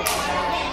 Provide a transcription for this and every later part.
biscuit.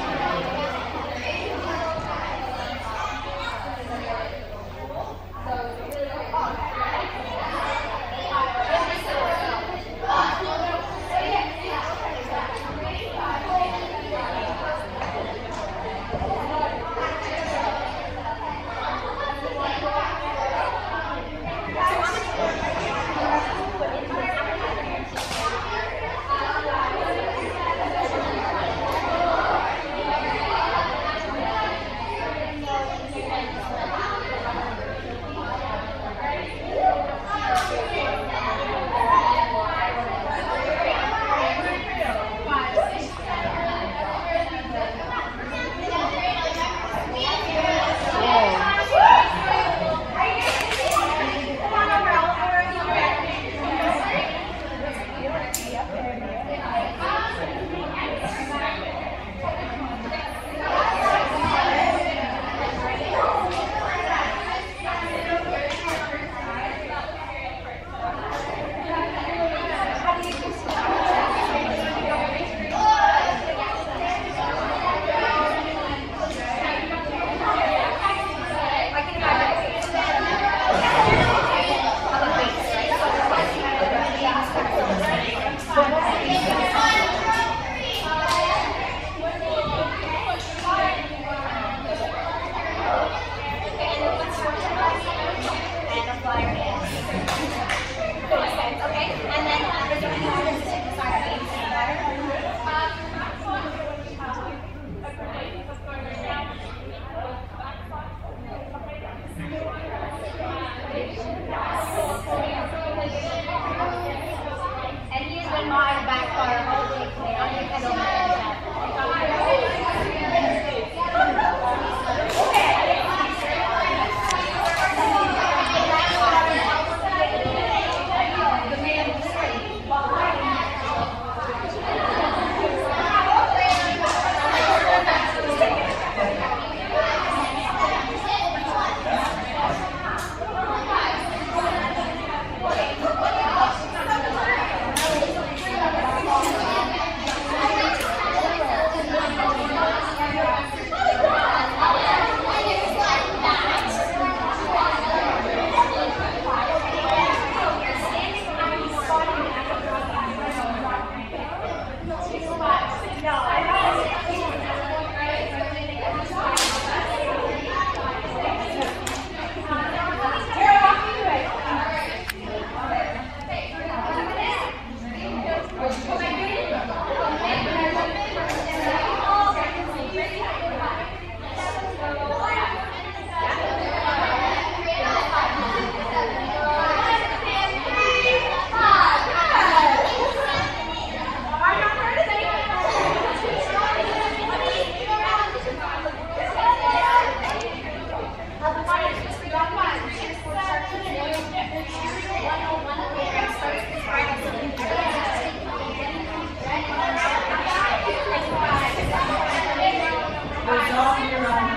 all year round.